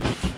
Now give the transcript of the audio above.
you